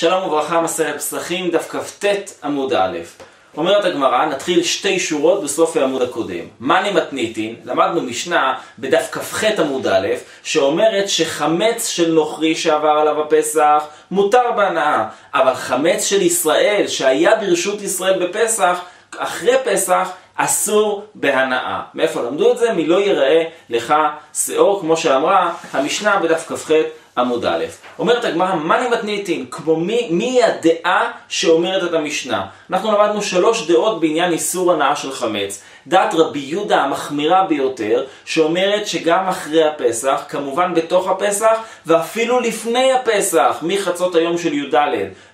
שלום וברכה, מסכת פסחים, דף כ"ט עמוד א'. אומרת הגמרא, נתחיל שתי שורות בסוף העמוד הקודם. מאני מתניתין, למדנו משנה בדף כ"ח עמוד א', שאומרת שחמץ של נוכרי שעבר עליו הפסח מותר בהנאה, אבל חמץ של ישראל שהיה ברשות ישראל בפסח, אחרי פסח אסור בהנאה. מאיפה למדו את זה? מלא ייראה לך שאור, כמו שאמרה המשנה בדף כ"ח עמוד א'. אומרת הגמרא, מה מתניתין? כמו מי, מי הדעה שאומרת את המשנה? אנחנו למדנו שלוש דעות בעניין איסור הנאה של חמץ. דעת רבי יהודה המחמירה ביותר, שאומרת שגם אחרי הפסח, כמובן בתוך הפסח, ואפילו לפני הפסח, מחצות היום של י"ד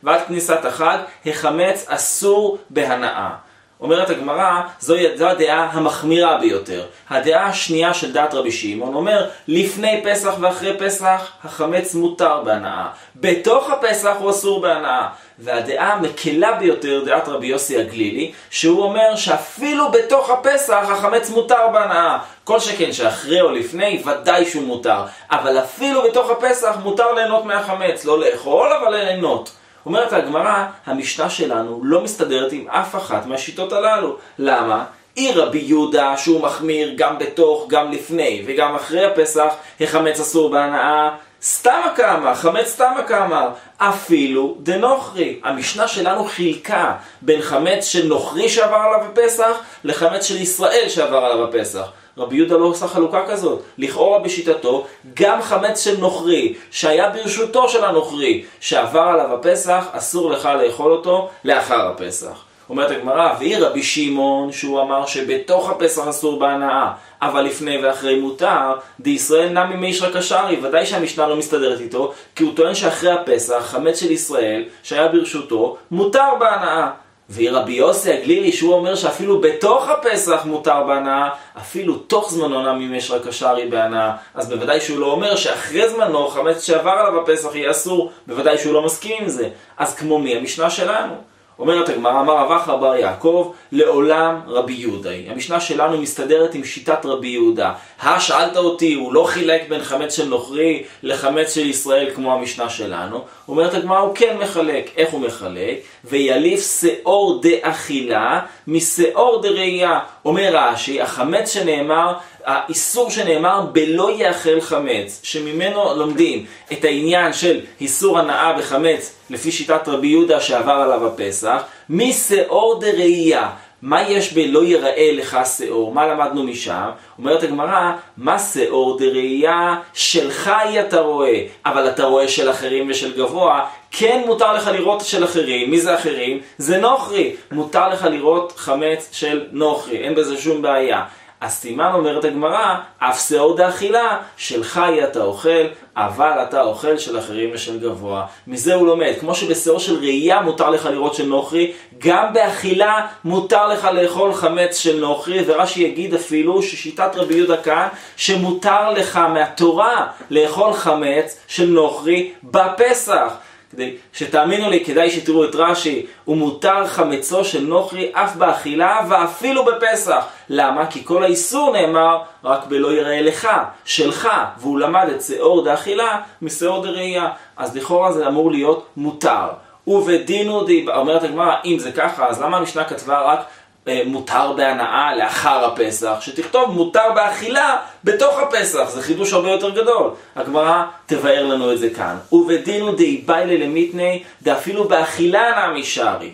ועד כניסת החג, החמץ אסור בהנאה. אומרת הגמרא, זו, זו הדעה המחמירה ביותר. הדעה השנייה של דעת רבי שמעון אומר, לפני פסח ואחרי פסח החמץ מותר בהנאה. בתוך הפסח הוא אסור בהנאה. והדעה המקלה ביותר, דעת רבי יוסי הגלילי, שהוא אומר שאפילו בתוך הפסח החמץ מותר בהנאה. כל שכן שאחרי או לפני, ודאי שהוא מותר. אבל אפילו בתוך הפסח מותר ליהנות מהחמץ. לא לאכול, אבל ליהנות. אומרת הגמרא, המשנה שלנו לא מסתדרת עם אף אחת מהשיטות הללו. למה? אי רבי יהודה שהוא מחמיר גם בתוך, גם לפני, וגם אחרי הפסח, החמץ אסור בהנאה. סתם הקאמר, חמץ סתם הקאמר, אפילו דנוכרי. המשנה שלנו חילקה בין חמץ של נוכרי שעבר עליו בפסח, לחמץ של ישראל שעבר עליו בפסח. רבי יהודה לא עושה חלוקה כזאת. לכאורה בשיטתו, גם חמץ של נוכרי, שהיה ברשותו של הנוכרי, שעבר עליו הפסח, אסור לך לאכול אותו לאחר הפסח. אומרת הגמרא, והיא רבי שמעון, שהוא אמר שבתוך הפסח אסור בהנאה, אבל לפני ואחרי מותר, דישראל נמי מישרא קשרי, ודאי שהמשנה לא מסתדרת איתו, כי הוא טוען שאחרי הפסח, חמץ של ישראל, שהיה ברשותו, מותר בהנאה. ורבי יוסי הגלילי שהוא אומר שאפילו בתוך הפסח מותר בהנאה, אפילו תוך זמנו נמי יש רק השארי בהנאה, אז בוודאי שהוא לא אומר שאחרי זמנו חמץ שעבר עליו הפסח יהיה אסור, בוודאי שהוא לא מסכים עם זה. אז כמו מי המשנה שלנו? אומרת הגמרא, אמר רב אחא בר יעקב, לעולם רבי יהודה היא. המשנה שלנו מסתדרת עם שיטת רבי יהודה. הא, שאלת אותי, הוא לא חילק בין חמץ של נוכרי לחמץ של ישראל כמו המשנה שלנו. אומרת הגמרא, הוא כן מחלק. איך הוא מחלק? ויליף שאור דאכילה משאור דראייה. אומר רש"י, החמץ שנאמר, האיסור שנאמר בלא יאכל חמץ, שממנו לומדים את העניין של איסור הנאה בחמץ לפי שיטת רבי יהודה שעבר עליו הפסח, משאור דראייה. מה יש בלא יראה לך שאור? מה למדנו משם? אומרת הגמרא, מה שאור דראייה שלך היא אתה רואה, אבל אתה רואה של אחרים ושל גבוה, כן מותר לך לראות של אחרים. מי זה אחרים? זה נוכרי. מותר לך לראות חמץ של נוכרי, אין בזה שום בעיה. אז סימן אומרת הגמרא, אף שאור דאכילה, של חי אתה אוכל, אבל אתה אוכל של אחרים ושל גבוה. מזה הוא לומד, כמו שבשאור של ראייה מותר לך לראות של נוכרי, גם באכילה מותר לך לאכול חמץ של נוכרי, ורש"י יגיד אפילו ששיטת רבי יהודה כאן, שמותר לך מהתורה לאכול חמץ של נוכרי בפסח. כדי שתאמינו לי, כדאי שתראו את רש"י, ומותר חמצו של נוכרי אף באכילה ואפילו בפסח. למה? כי כל האיסור נאמר רק בלא יראה לך, שלך, והוא למד את שאור דאכילה משאור דראייה. אז לכאורה זה אמור להיות מותר. ובדינו די, אומרת הגמרא, אם זה ככה, אז למה המשנה כתבה רק מותר בהנאה לאחר הפסח, שתכתוב מותר באכילה בתוך הפסח, זה חידוש הרבה יותר גדול. הגמרא תבאר לנו את זה כאן. ובדינו די ביילה למיתני, דאפילו באכילה נמי שרי.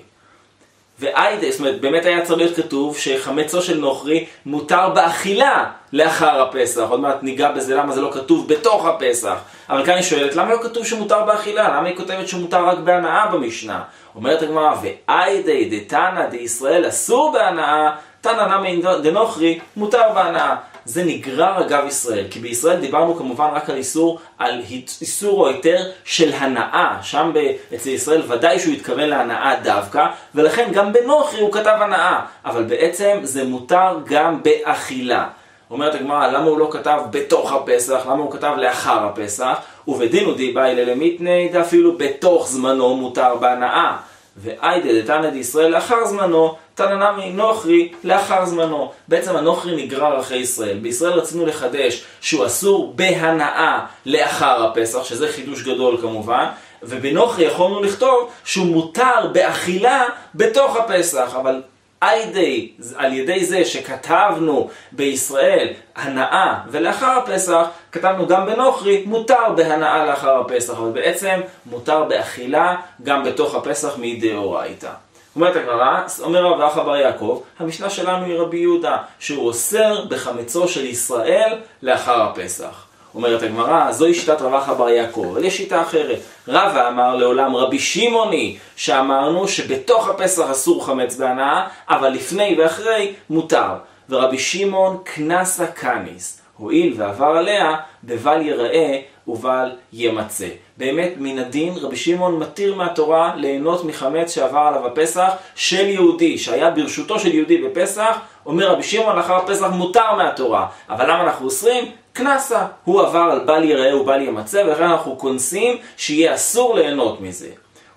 ואיידה, זאת אומרת, באמת היה צריך להיות כתוב שחמצו של נוכרי מותר באכילה לאחר הפסח. עוד מעט ניגע בזה למה זה לא כתוב בתוך הפסח. אבל כאן היא שואלת, למה לא כתוב שמותר באכילה? למה היא כותבת שמותר רק בהנאה במשנה? אומרת הגמרא, ואיידה דתנא דישראל אסור בהנאה, תנא נמי דנוכרי מותר בהנאה. זה נגרר אגב ישראל, כי בישראל דיברנו כמובן רק על איסור, על איסור או היתר של הנאה, שם אצל ישראל ודאי שהוא התכוון להנאה דווקא, ולכן גם בנוכרי הוא כתב הנאה, אבל בעצם זה מותר גם באכילה. אומרת הגמרא, למה הוא לא כתב בתוך הפסח, למה הוא כתב לאחר הפסח? ובדין הוא דיבאי ללמיתני, דאפילו בתוך זמנו מותר בהנאה. ואיידה דתנא דישראל לאחר זמנו, תנא נמי נוכרי לאחר זמנו. בעצם הנוכרי נגרר אחרי ישראל. בישראל רצינו לחדש שהוא אסור בהנאה לאחר הפסח, שזה חידוש גדול כמובן, ובנוכרי יכולנו לכתוב שהוא מותר באכילה בתוך הפסח, אבל על ידי, זה שכתבנו בישראל הנאה ולאחר הפסח, כתבנו גם בנוכרי מותר בהנאה לאחר הפסח, אבל בעצם מותר באכילה גם בתוך הפסח מדאורייתא. אומרת הגמרא, אומר רב אחא בר יעקב, המשנה שלנו היא רבי יהודה, שהוא אוסר בחמצו של ישראל לאחר הפסח. אומרת הגמרא, זוהי שיטת רב אחא בר יעקב, אבל יש שיטה אחרת. רבא אמר לעולם רבי שמעוני, שאמרנו שבתוך הפסח אסור חמץ בהנאה, אבל לפני ואחרי מותר. ורבי שמעון קנסה קניס, הואיל ועבר עליה, בבל יראה ובל ימצא. באמת, מן הדין, רבי שמעון מתיר מהתורה ליהנות מחמץ שעבר עליו הפסח של יהודי, שהיה ברשותו של יהודי בפסח, אומר רבי שמעון לאחר הפסח מותר מהתורה. אבל למה אנחנו אוסרים? קנסה. הוא עבר על בל יראה ובל ימצא, ולכן אנחנו כונסים שיהיה אסור ליהנות מזה.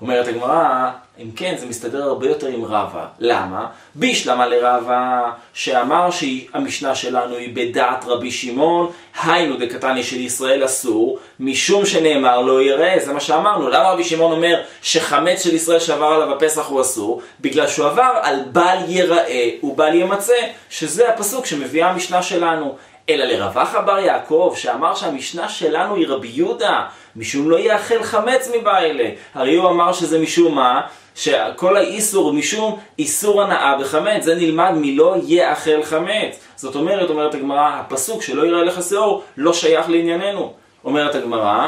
אומרת הגמרא, אם כן, זה מסתדר הרבה יותר עם רבא. למה? בישלמה לרבא, שאמר שהמשנה שלנו היא בדעת רבי שמעון, היינו דקתני של ישראל אסור, משום שנאמר לא יראה, זה מה שאמרנו. למה רבי שמעון אומר שחמץ של ישראל שעבר עליו הפסח הוא אסור? בגלל שהוא עבר על בל יראה ובל ימצא, שזה הפסוק שמביאה המשנה שלנו. אלא לרווח בר יעקב, שאמר שהמשנה שלנו היא רבי יהודה, משום לא יאכל חמץ מבעילה. הרי הוא אמר שזה משום מה? שכל האיסור משום איסור הנאה בחמץ, זה נלמד מלא יאכל חמץ. זאת אומרת, אומרת הגמרא, הפסוק שלא יראה לך שאור לא שייך לענייננו. אומרת הגמרא,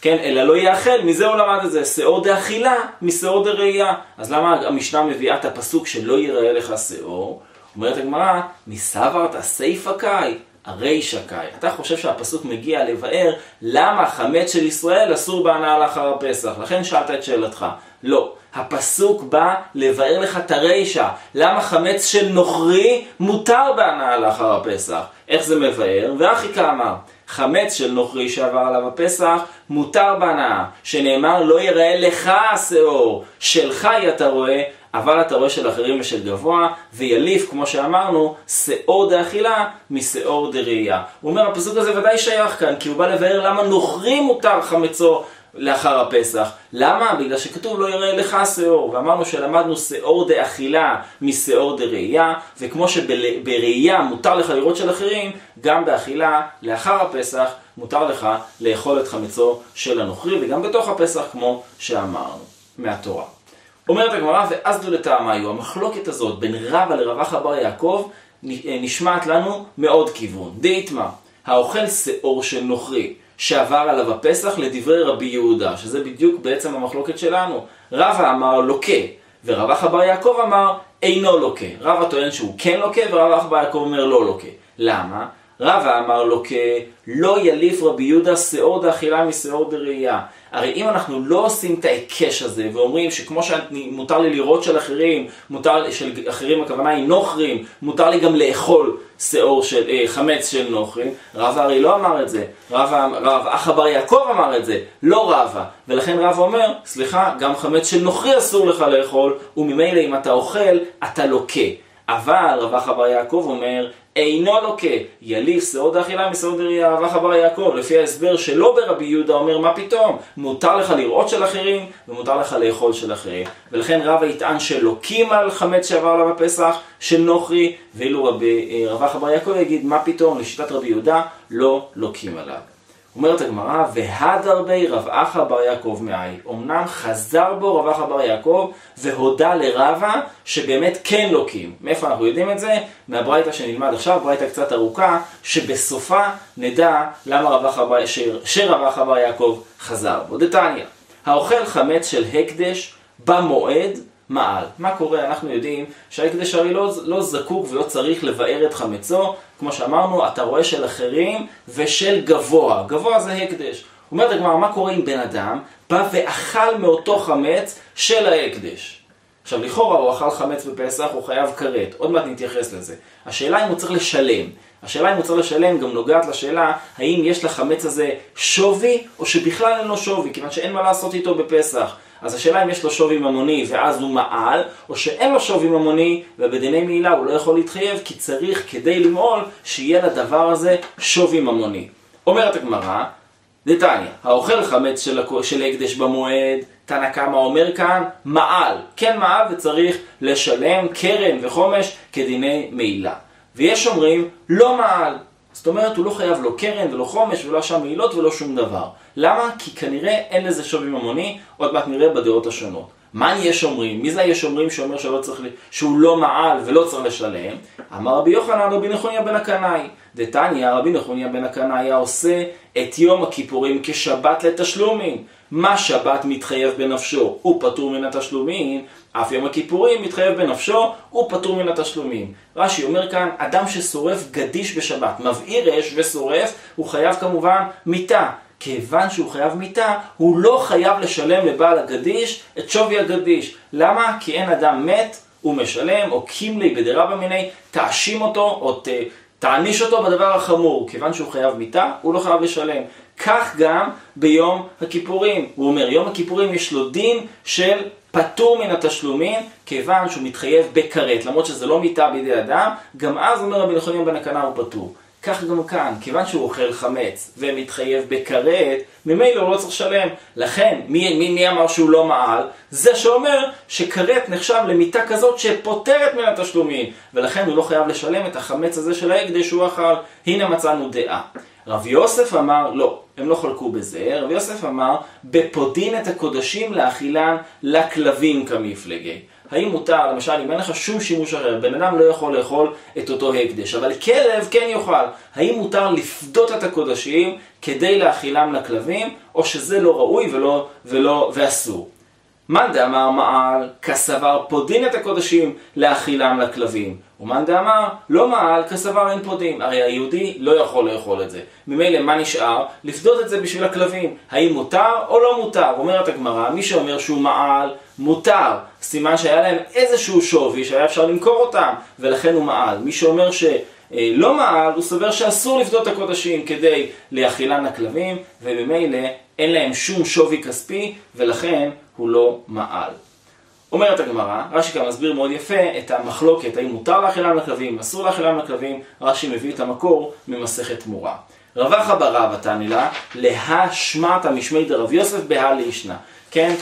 כן, אלא לא יאכל, מזה הוא למד את זה, שאור דאכילה משאור דראייה. אז למה המשנה מביאה את הפסוק שלא יראה לך שאור? אומרת הגמרא, מסברת סיפא קאי. הרי שקאי. אתה חושב שהפסוק מגיע לבאר למה חמץ של ישראל אסור בהנאה לאחר הפסח. לכן שאלת את שאלתך. לא. הפסוק בא לבאר לך את הרישא. למה חמץ של נוכרי מותר בהנאה לאחר הפסח? איך זה מבאר? ואחי כאמר. חמץ של נוכרי שעבר עליו הפסח מותר בהנאה, שנאמר לא יראה לך השאור, שלך אתה רואה, אבל אתה רואה של אחרים ושל גבוה, ויליף, כמו שאמרנו, שאור דאכילה משאור דראייה. הוא אומר, הפסוק הזה ודאי שייך כאן, כי הוא בא לבאר למה נוכרי מותר חמצו לאחר הפסח. למה? בגלל שכתוב לא יראה לך שאור, ואמרנו שלמדנו שאור דאכילה משאור דראייה, וכמו שבראייה מותר לך לראות של אחרים, גם באכילה לאחר הפסח מותר לך לאכול את חמצו של הנוכרי, וגם בתוך הפסח כמו שאמרנו, מהתורה. אומרת הגמרא, ואז דו לטעמיו, המחלוקת הזאת בין רבא לרווח אבר יעקב נשמעת לנו מעוד כיוון. דאיתמר, האוכל שאור של נוכרי שעבר עליו הפסח לדברי רבי יהודה, שזה בדיוק בעצם המחלוקת שלנו. רבא אמר לוקה, ורווח אבר יעקב אמר אינו לוקה. רבא טוען שהוא כן לוקה, ורווח אבר יעקב אומר לא לוקה. למה? רבא אמר לו כלא יליף רבי יהודה שאור דאכילה משאור דראייה. הרי אם אנחנו לא עושים את ההיקש הזה ואומרים שכמו שמותר לי לראות של אחרים, מותר, של אחרים הכוונה היא נוכרים, מותר לי גם לאכול שאור של, אה, חמץ של נוכרים, רבא הרי לא אמר את זה, רבא, רב אחא בר יעקב אמר את זה, לא רבא, ולכן רבא אומר, סליחה, גם חמץ של נוכרי אסור לך לאכול, וממילא אם אתה אוכל, אתה לוקה. אבל רב אחא בר יעקב אומר, אינו לוקה, יליף שעוד אכילה משעוד ראייה, רב אחא בר יעקב, לפי ההסבר שלא ברבי יהודה אומר, מה פתאום? מותר לך לראות של אחרים, ומותר לך לאכול של אחרים. ולכן רבא יטען שלוקים על חמץ שעבר עליו הפסח, של נוכרי, ואילו רב אחא בר יעקב יגיד, מה פתאום? לשיטת רבי יהודה, לא לוקים עליו. אומרת הגמרא, והדר בי רב אחא בר יעקב מאי. אמנם חזר בו רב אחא בר יעקב והודה לרבה שבאמת כן לוקים. מאיפה אנחנו יודעים את זה? מהברייתא שנלמד עכשיו, ברייתא קצת ארוכה, שבסופה נדע למה רב אחא בר, שרב אחא בר יעקב חזר בו. דתניא, האוכל חמץ של הקדש במועד מעל. מה קורה? אנחנו יודעים שההקדש הרי לא, לא זקוק ולא צריך לבאר את חמצו, כמו שאמרנו, אתה רואה של אחרים ושל גבוה. גבוה זה הקדש. אומרת הגמרא, מה קורה אם בן אדם בא ואכל מאותו חמץ של ההקדש? עכשיו, לכאורה הוא אכל חמץ בפסח, הוא חייב כרת. עוד מעט נתייחס לזה. השאלה אם הוא צריך לשלם. השאלה אם הוא צריך לשלם גם נוגעת לשאלה האם יש לחמץ הזה שווי או שבכלל אין לו שווי, כיוון שאין מה לעשות איתו בפסח. אז השאלה אם יש לו שווי ממוני ואז הוא מעל, או שאין לו שווי ממוני ובדיני מעילה הוא לא יכול להתחייב כי צריך כדי למעול שיהיה לדבר הזה שווי ממוני. אומרת הגמרא, דתניא, האוכל חמץ של, של הקדש במועד, תנא קמא אומר כאן, מעל, כן מעל וצריך לשלם קרן וחומש כדיני מעילה. ויש אומרים, לא מעל. זאת אומרת, הוא לא חייב לא קרן ולא חומש ולא שם מעילות ולא שום דבר. למה? כי כנראה אין לזה שווי ממוני, עוד מעט נראה בדעות השונות. מה יש אומרים? מי זה יש אומרים שאומר שלא צריך, שהוא לא מעל ולא צריך לשלם? אמר רבי יוחנן רבי נחוניה בן הקנאי. דתניא רבי נחוניה בן הקנאי עושה את יום הכיפורים כשבת לתשלומים. מה שבת מתחייב בנפשו, הוא פטור מן התשלומים, אף יום הכיפורים מתחייב בנפשו, הוא פטור מן התשלומים. רש"י אומר כאן, אדם ששורף גדיש בשבת, מבעיר אש ושורף, הוא חייב כמובן מיתה. כיוון שהוא חייב מיתה, הוא לא חייב לשלם לבעל הגדיש את שווי הגדיש. למה? כי אין אדם מת, הוא משלם, או קימלי בדרבא מיני, תאשים אותו, או ת, תעניש אותו בדבר החמור. כיוון שהוא חייב מיתה, הוא לא חייב לשלם. כך גם ביום הכיפורים. הוא אומר, יום הכיפורים יש לו דין של פטור מן התשלומים, כיוון שהוא מתחייב בכרת, למרות שזה לא מיתה בידי אדם, גם אז אומר רבי נחוניה בן הקנה הוא פטור. כך גם כאן, כיוון שהוא אוכל חמץ ומתחייב בכרת, ממילא הוא לא צריך לשלם. לכן, מי, מי, מי אמר שהוא לא מעל? זה שאומר שכרת נחשב למיטה כזאת שפוטרת מן התשלומים, ולכן הוא לא חייב לשלם את החמץ הזה של ההקדש שהוא אכל. הנה מצאנו דעה. רב יוסף אמר, לא, הם לא חלקו בזה, רב יוסף אמר, בפודין את הקודשים להאכילן לכלבים קמיפלגי. האם מותר, למשל, אם אין לך שום שימוש אחר, בן אדם לא יכול לאכול את אותו הקדש, אבל כלב כן יאכל. האם מותר לפדות את הקודשים כדי להאכילם לכלבים, או שזה לא ראוי ולא, ולא, ואסור? מאן דאמר מעל, קסבר פודין את הקודשים להאכילם לכלבים. ומאן דאמר, לא מעל, קסבר אין פודין. הרי היהודי לא יכול לאכול את זה. ממילא מה נשאר? לפדות את זה בשביל הכלבים. האם מותר או לא מותר? אומרת הגמרא, מי שאומר שהוא מעל, מותר. סימן שהיה להם איזשהו שווי שהיה אפשר למכור אותם, ולכן הוא מעל. מי שאומר ש... לא מעל, הוא סובר שאסור לפדות את הקודשים כדי להאכילן לכלבים, וממילא אין להם שום שווי כספי, ולכן הוא לא מעל. אומרת הגמרא, רש"י כאן מסביר מאוד יפה את המחלוקת, האם מותר לאכילם לכלבים, אסור לאכילם לכלבים, רש"י מביא את המקור ממסכת תמורה. רווח ברבא תנילה, להא שמעתא משמי דרב יוסף בהא לישנא. כן,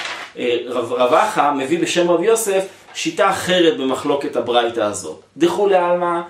רב, רבחה מביא בשם רב יוסף שיטה אחרת במחלוקת הברייתא הזאת. דחו לעלמא,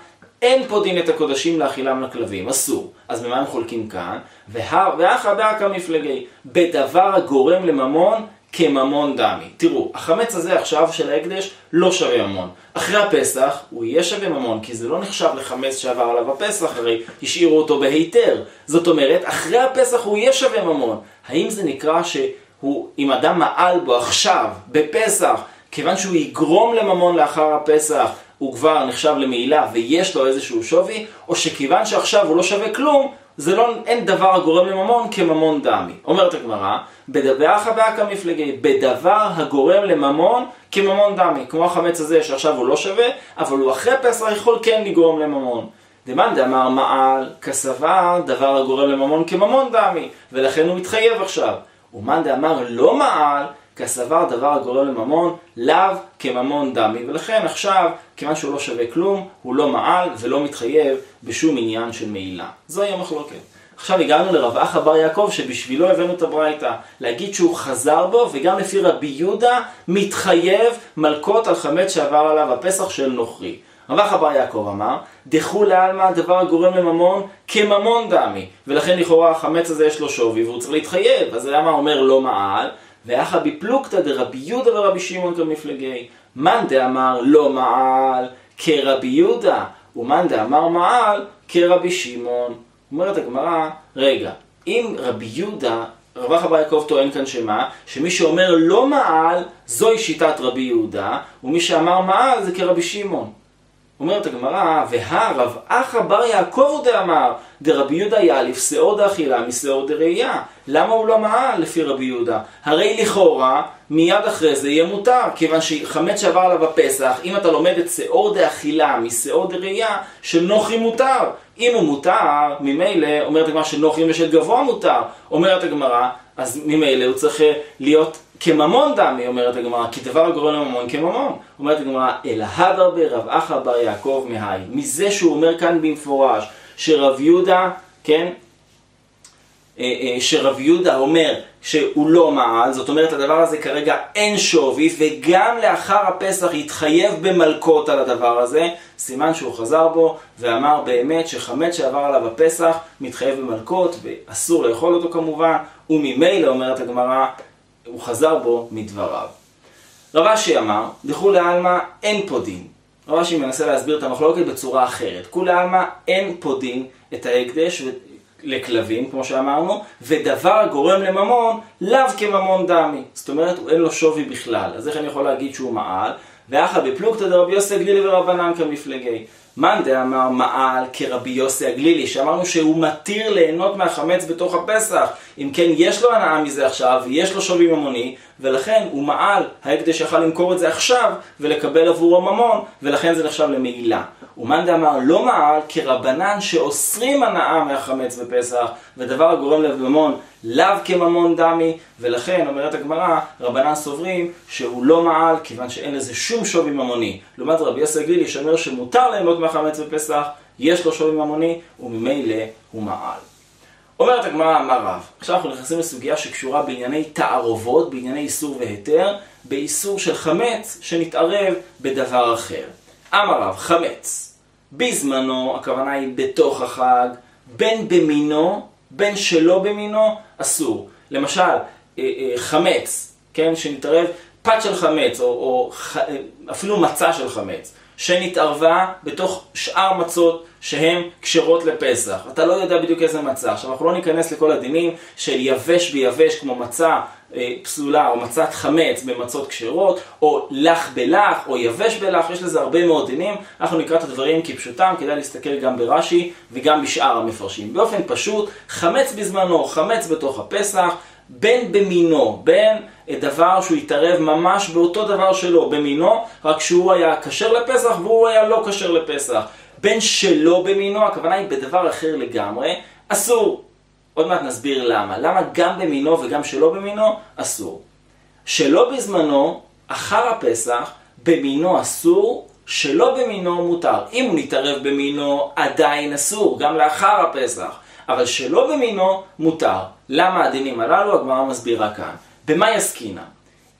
אין פה דין את הקודשים לאכילם לכלבים, אסור. אז במה הם חולקים כאן? ואחא באקא מפלגי, בדבר הגורם לממון כממון דמי. תראו, החמץ הזה עכשיו של ההקדש לא שווה ממון. אחרי הפסח הוא יהיה שווה ממון, כי זה לא נחשב לחמץ שעבר עליו הפסח, הרי השאירו אותו בהיתר. זאת אומרת, אחרי הפסח הוא יהיה שווה ממון. האם זה נקרא שהוא, אם אדם מעל בו עכשיו, בפסח, כיוון שהוא יגרום לממון לאחר הפסח, הוא כבר נחשב למעילה ויש לו איזשהו שווי, או שכיוון שעכשיו הוא לא שווה כלום, זה לא, אין דבר הגורם לממון כממון דמי. אומרת הגמרא, בדבעך באקא מפלגי, בדבר הגורם לממון כממון דמי. כמו החמץ הזה שעכשיו הוא לא שווה, אבל הוא אחרי פסח יכול כן לגרום לממון. דמאן דאמר מעל כסבר דבר הגורם לממון כממון דמי, ולכן הוא מתחייב עכשיו. ומאן דאמר לא מעל כסבר דבר הגורם לממון, לאו כממון דמי, ולכן עכשיו, כיוון שהוא לא שווה כלום, הוא לא מעל ולא מתחייב בשום עניין של מעילה. זוהי המחלוקת. עכשיו הגענו לרב אחא בר יעקב שבשבילו הבאנו את הברייתא, להגיד שהוא חזר בו וגם לפי רבי יהודה מתחייב מלקות על חמץ שעבר עליו הפסח של נוכרי. רב אחא בר יעקב אמר, דחו לעלמא הדבר הגורם לממון כממון דמי, ולכן לכאורה החמץ הזה יש לו שווי והוא צריך להתחייב, אז למה אומר לא מעל? ואחא בפלוגתא דרבי יהודה ורבי שמעון כמפלגי. מאן דאמר לא מעל כרבי יהודה, ומאן דאמר מעל כרבי שמעון. אומרת הגמרא, רגע, אם רבי יהודה, רב אחא יעקב טוען כאן שמה? שמי שאומר לא מעל, זוהי שיטת רבי יהודה, ומי שאמר מעל זה כרבי שמעון. אומרת הגמרא, והרב אחא בר יעקב דאמר, דרבי יהודה יאליף שאור דאכילה משאור דראייה. למה הוא לא מעל לפי רבי יהודה? הרי לכאורה, מיד אחרי זה יהיה מותר, כיוון שחמץ שעבר עליו בפסח, אם אתה לומד את שאור דאכילה משאור דראייה, של נוחי מותר. אם הוא מותר, ממילא, אומרת הגמרא שנוחי ושל גבוה מותר. אומרת הגמרא, אז ממילא הוא צריך להיות כממון דמי, אומרת הגמרא, כי דבר הגורם לממון כממון. אומרת הגמרא, אלא הדר ברב אחא בר יעקב מהי. מזה שהוא אומר כאן במפורש, שרב יהודה, כן, אה, אה, שרב יהודה אומר שהוא לא מעל, זאת אומרת הדבר הזה כרגע אין שווי, וגם לאחר הפסח יתחייב במלקות על הדבר הזה, סימן שהוא חזר בו ואמר באמת שחמץ שעבר עליו הפסח מתחייב במלקות, ואסור לאכול אותו כמובן, וממילא אומרת הגמרא, הוא חזר בו מדבריו. רב אשי אמר, לכולי עלמא אין פה דין. רב אשי מנסה להסביר את המחלוקת בצורה אחרת. כולי עלמא אין פה דין את ההקדש לכלבים, כמו שאמרנו, ודבר גורם לממון, לאו כממון דמי. זאת אומרת, אין לו שווי בכלל. אז איך אני יכול להגיד שהוא מעל? ואחא בפלוגתא דרבי יוסי הגלילי ורבנן כמפלגי. מאן דאמר מעל כרבי יוסי הגלילי, שאמרנו שהוא מתיר ליהנות מהחמץ בתוך הפסח. אם כן, יש לו הנאה מזה עכשיו, ויש לו שווי ממוני, ולכן הוא מעל, ההקדש יכל למכור את זה עכשיו, ולקבל עבורו ממון, ולכן זה נחשב למעילה. ומאן דאמר לא מעל כרבנן שאוסרים הנאה מהחמץ בפסח, ודבר הגורם לממון לאו כממון דמי, ולכן, אומרת הגמרא, רבנן סוברים שהוא לא מעל, כיוון שאין לזה שום שווי ממוני. לעומת רבי יוסי גלילי שאומר שמותר ליהנות מהחמץ בפסח, יש לו שווי ממוני, וממילא הוא מעל. אומרת הגמרא, אמר רב. עכשיו אנחנו נכנסים לסוגיה שקשורה בענייני תערובות, בענייני איסור והיתר, באיסור של חמץ שנתערב בדבר אחר. אמר רב, חמץ. בזמנו, הכוונה היא בתוך החג, בין במינו, בין שלא במינו, אסור. למשל, אה, אה, חמץ, כן, שנתערב, פת של חמץ, או, או אפילו מצה של חמץ. שנתערבה בתוך שאר מצות שהן כשרות לפסח. אתה לא יודע בדיוק איזה מצה. עכשיו, אנחנו לא ניכנס לכל הדינים של יבש ביבש כמו מצה אה, פסולה או מצת חמץ במצות כשרות, או לח בלח, או יבש בלח, יש לזה הרבה מאוד דינים. אנחנו נקרא את הדברים כפשוטם, כדאי להסתכל גם ברש"י וגם בשאר המפרשים. באופן פשוט, חמץ בזמנו, חמץ בתוך הפסח, בין במינו, בין דבר שהוא התערב ממש באותו דבר שלו, במינו, רק שהוא היה כשר לפסח והוא היה לא כשר לפסח. בין שלא במינו, הכוונה היא בדבר אחר לגמרי, אסור. עוד מעט נסביר למה. למה גם במינו וגם שלא במינו, אסור. שלא בזמנו, אחר הפסח, במינו אסור, שלא במינו מותר. אם הוא נתערב במינו, עדיין אסור, גם לאחר הפסח. אבל שלא במינו, מותר. למה הדינים הללו? הגמרא מסבירה כאן. במה יסקינה?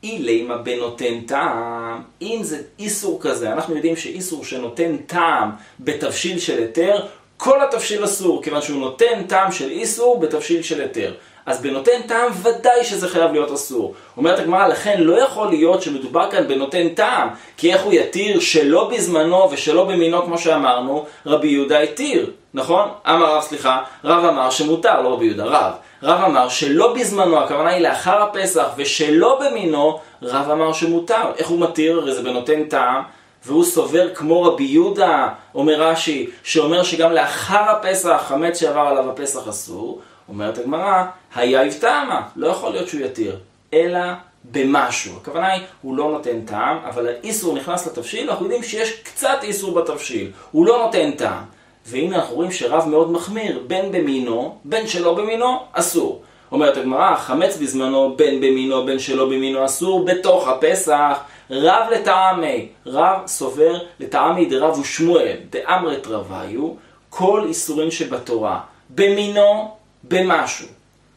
אילימה בנותן טעם, אם זה איסור כזה, אנחנו יודעים שאיסור שנותן טעם בתבשיל של היתר, כל התבשיל אסור, כיוון שהוא נותן טעם של איסור בתבשיל של היתר. אז בנותן טעם ודאי שזה חייב להיות אסור. אומרת הגמרא, לכן לא יכול להיות שמדובר כאן בנותן טעם, כי איך הוא יתיר שלא בזמנו ושלא במינו כמו שאמרנו, רבי יהודה התיר, נכון? אמר רב, סליחה, רב אמר שמותר, לא רבי יהודה, רב. רב אמר שלא בזמנו, הכוונה היא לאחר הפסח, ושלא במינו, רב אמר שמותר. איך הוא מתיר? הרי זה בנותן טעם. והוא סובר כמו רבי יהודה, אומר רש"י, שאומר שגם לאחר הפסח, חמץ שעבר עליו הפסח אסור, אומרת הגמרא, היה יבטעמה, לא יכול להיות שהוא יתיר, אלא במשהו. הכוונה היא, הוא לא נותן טעם, אבל האיסור נכנס לתבשיל, אנחנו יודעים שיש קצת איסור בתבשיל, הוא לא נותן טעם. והנה אנחנו רואים שרב מאוד מחמיר, בין במינו, בין שלא במינו, אסור. אומרת הגמרא, חמץ בזמנו, בין במינו, בין שלא במינו, אסור, בתוך הפסח, רב לטעמי, רב סובר לטעמי דרב ושמואל, דאמרת רביו, כל איסורים שבתורה, במינו, במשהו.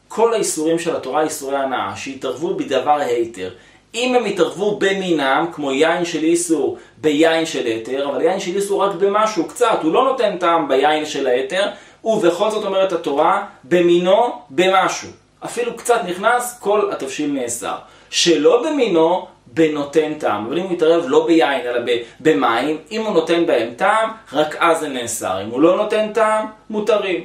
כל האיסורים של התורה, איסורי הנאה, שהתערבו בדבר היתר. אם הם התערבו במינם, כמו יין של איסור ביין של היתר, אבל יין של איסור רק במשהו, קצת, הוא לא נותן טעם ביין של היתר, ובכל זאת אומרת התורה, במינו, במשהו. אפילו קצת נכנס, כל התבשיל נאסר. שלא במינו, בנותן טעם. אבל אם הוא יתערב לא ביין, אלא במים, אם הוא נותן בהם טעם, רק אז זה נאסר. אם הוא לא נותן טעם, מותרים.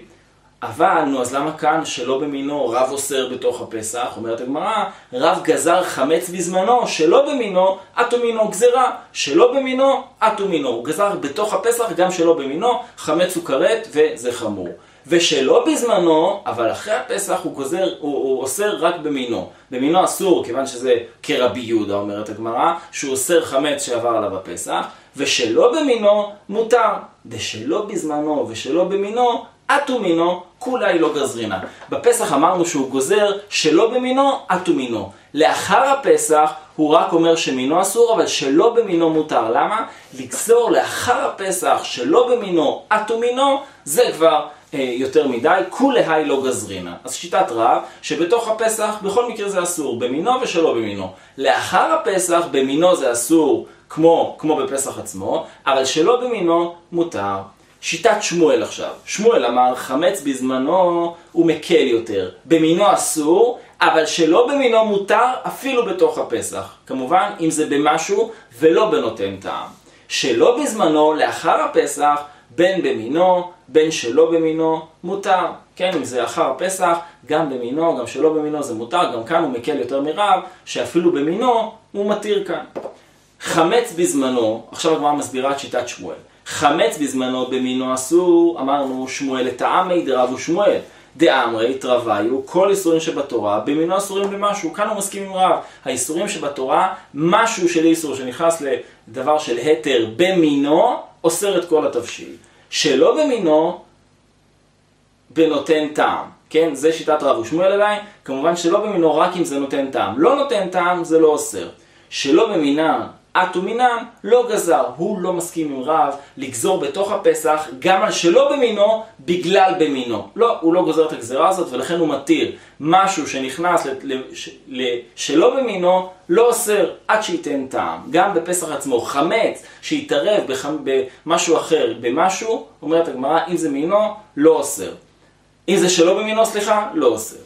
אבל, נו, אז למה כאן שלא במינו רב אוסר בתוך הפסח? אומרת הגמרא, רב גזר חמץ בזמנו, שלא במינו, אטו מינו גזרה, שלא במינו, אטו מינו. הוא גזר בתוך הפסח גם שלא במינו, חמץ הוא כרת וזה חמור. ושלא בזמנו, אבל אחרי הפסח הוא גוזר, הוא, הוא אוסר רק במינו. במינו אסור, כיוון שזה כרבי יהודה, אומרת הגמרא, שהוא אוסר חמץ שעבר עליו הפסח, ושלא במינו מותר. דשלא בזמנו ושלא במינו, אטו מינו, כולי לא גזרינה. בפסח אמרנו שהוא גוזר שלא במינו, אטו מינו. לאחר הפסח הוא רק אומר שמינו אסור, אבל שלא במינו מותר. למה? לגזור לאחר הפסח שלא במינו, אטו מינו, זה כבר יותר מדי, כולי היי לא גזרינה. אז שיטת רב, שבתוך הפסח בכל מקרה זה אסור, במינו ושלא במינו. לאחר הפסח במינו זה אסור כמו, כמו בפסח עצמו, אבל שלא במינו מותר. שיטת שמואל עכשיו. שמואל אמר חמץ בזמנו הוא מקל יותר. במינו אסור, אבל שלא במינו מותר אפילו בתוך הפסח. כמובן, אם זה במשהו ולא בנותן טעם. שלא בזמנו, לאחר הפסח, בין במינו, בין שלא במינו, מותר. כן, אם זה לאחר הפסח, גם במינו, גם שלא במינו זה מותר, גם כאן הוא מקל יותר מרב, שאפילו במינו הוא מתיר כאן. חמץ בזמנו, עכשיו הגמרא מסבירה את שיטת שמואל. חמץ בזמנו במינו אסור, אמרנו שמואל לטעמי דרב ושמואל. דאמרי, תרוויו, כל איסורים שבתורה, במינו אסורים במשהו. כאן הוא מסכים עם רב. האיסורים שבתורה, משהו של איסור שנכנס לדבר של התר במינו, אוסר את כל התבשיל. שלא במינו, בנותן טעם. כן, זה שיטת רב ושמואל עדיין, כמובן שלא במינו רק אם זה נותן טעם. לא נותן טעם, זה לא אוסר. שלא במינם אטו מינם לא גזר, הוא לא מסכים עם רב לגזור בתוך הפסח גם על שלא במינו בגלל במינו. לא, הוא לא גוזר את הגזרה הזאת ולכן הוא מתיר משהו שנכנס שלא במינו לא אוסר עד שייתן טעם. גם בפסח עצמו, חמץ שיתערב במשהו אחר במשהו, אומרת הגמרא, אם זה מינו, לא אוסר. אם זה שלא במינו, סליחה, לא אוסר.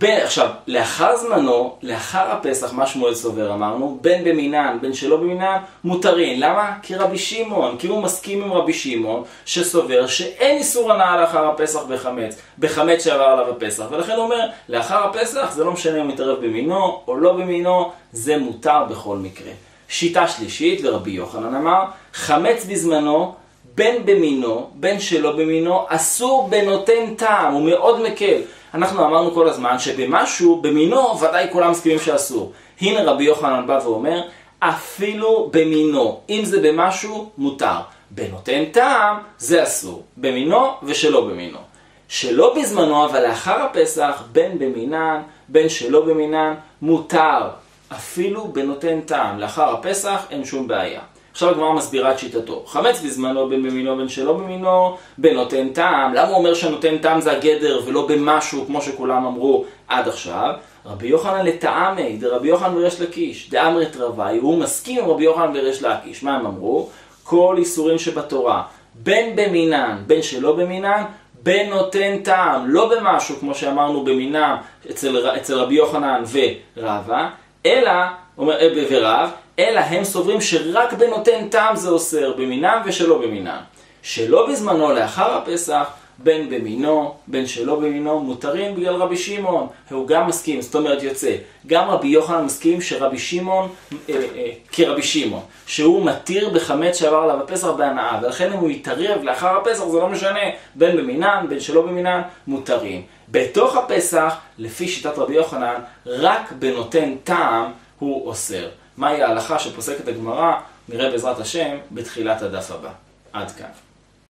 בין, עכשיו, לאחר זמנו, לאחר הפסח, מה שמואל סובר אמרנו, בין במינן, בין שלא במינן, מותרים. למה? כי רבי שמעון, כי הוא מסכים עם רבי שמעון, שסובר שאין איסור הנאה לאחר הפסח בחמץ, בחמץ שעבר עליו הפסח. ולכן הוא אומר, לאחר הפסח זה לא משנה אם מתערב במינו או לא במינו, זה מותר בכל מקרה. שיטה שלישית, ורבי יוחנן אמר, חמץ בזמנו, בין במינו, בין שלא במינו, אסור בנותן טעם, הוא מאוד מקל. אנחנו אמרנו כל הזמן שבמשהו, במינו, ודאי כולם מסכימים שאסור. הנה רבי יוחנן בא ואומר, אפילו במינו, אם זה במשהו, מותר. בנותן טעם, זה אסור. במינו ושלא במינו. שלא בזמנו, אבל לאחר הפסח, בין במינן, בין שלא במינן, מותר. אפילו בנותן טעם. לאחר הפסח אין שום בעיה. עכשיו הגמרא מסבירה את שיטתו. חמץ בזמנו בין במינו בין שלא במינו, בנותן טעם. למה הוא אומר שנותן טעם זה הגדר ולא במשהו כמו שכולם אמרו עד עכשיו? רבי יוחנן לטעמי, דרבי יוחנן וריש לקיש, דאמרת רבי, הוא מסכים עם רבי יוחנן וריש לקיש. מה הם אמרו? כל איסורים שבתורה, בין במינן, בין שלא במינן, בנותן טעם, לא במשהו כמו שאמרנו במינם אצל, אצל רבי יוחנן ורבה, אלא, אומר, אה, ורב, אלא הם סוברים שרק בנותן טעם זה אוסר, במינם ושלא במינם. שלא בזמנו לאחר הפסח, בין במינו, בין שלא במינו, מותרים בגלל רבי שמעון. הוא גם מסכים, זאת אומרת יוצא. גם רבי יוחנן מסכים שרבי שמעון, אה, אה, כרבי שמעון, שהוא מתיר בחמץ שעבר עליו הפסח בהנאה, ולכן אם הוא יתערב לאחר הפסח זה לא משנה, בין במינן, בין שלא במינן, מותרים. בתוך הפסח, לפי שיטת רבי יוחנן, רק בנותן טעם הוא אוסר. מהי ההלכה שפוסקת הגמרא, נראה בעזרת השם בתחילת הדף הבא. עד כאן.